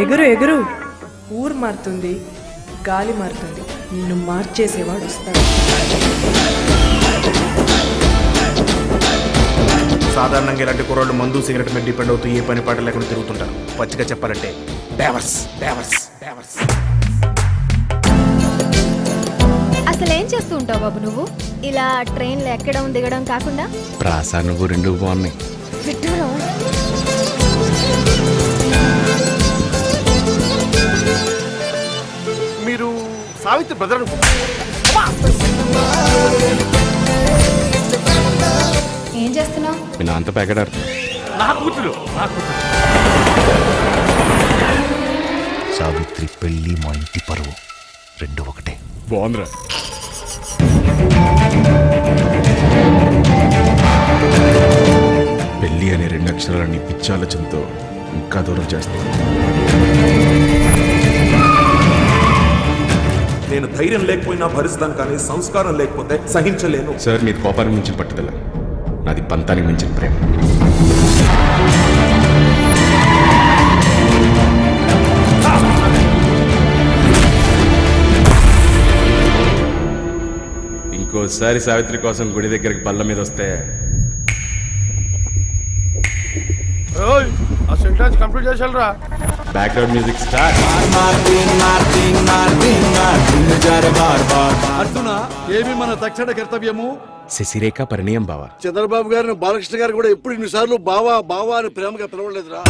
ఎగురు ఎగురు. ఊరు మారుతుంది గాలి మారుతుంది. నిన్ను మార్చేసేవాడు వస్తాడు. సాధారణంగా ఇలాంటి కుర్రోళ్ళు మందు సిగరెట్ మీద డిపెండ్ అవుతూ ఏ పని పాట లేకుండా తిరుగుతుంటారు. పచ్చిగా చెప్పాలంటే డేవర్స్ డేవర్స్ డేవర్స్ ఉంటావు బాబు నువ్వు? ఇలా ట్రైన్లో ఎక్కడం దిగడం కాకుండా? ప్రాస నువ్వు రెండు బాగున్నాయి. మీరు సావిత్రి బ్రదర్ ఏం చేస్తున్నావు? మీ నాన్నతో ప్యాకెట్ నా కూతురు నా కూతురు. సావిత్రి పెళ్ళి మా ఇంటి పరువు. రెండు ఒకటే. బాగుందిరా. అక్షరాలని పిచ్చాలోచనతో ఇంకా దూరం చేస్తాను. నేను ధైర్యం లేకపోయినా భరిస్తాను కానీ సంస్కారం లేకపోతే సహించలేను. సార్ మీది కోపానికి మించిన పట్టుదల. నాది పంతానికి మించిన ప్రేమ. ఇంకోసారి సావిత్రి కోసం గుడి దగ్గరికి బల్ల మీద వస్తే సెంటెన్స్ కంప్లీట్ చేసాలరా బ్యాక్గ్రౌండ్ మ్యూజిక్ స్టార్ట్ అర్జున ఏమి మన తక్షణ కర్తవ్యము? శశిరేఖ పరిణయం బావా. చంద్రబాబు గారిని బాలకృష్ణ గారు కూడా ఎప్పుడు ఇన్నిసార్లు బావా బావా అని ప్రేమగా పిలవలేదురా.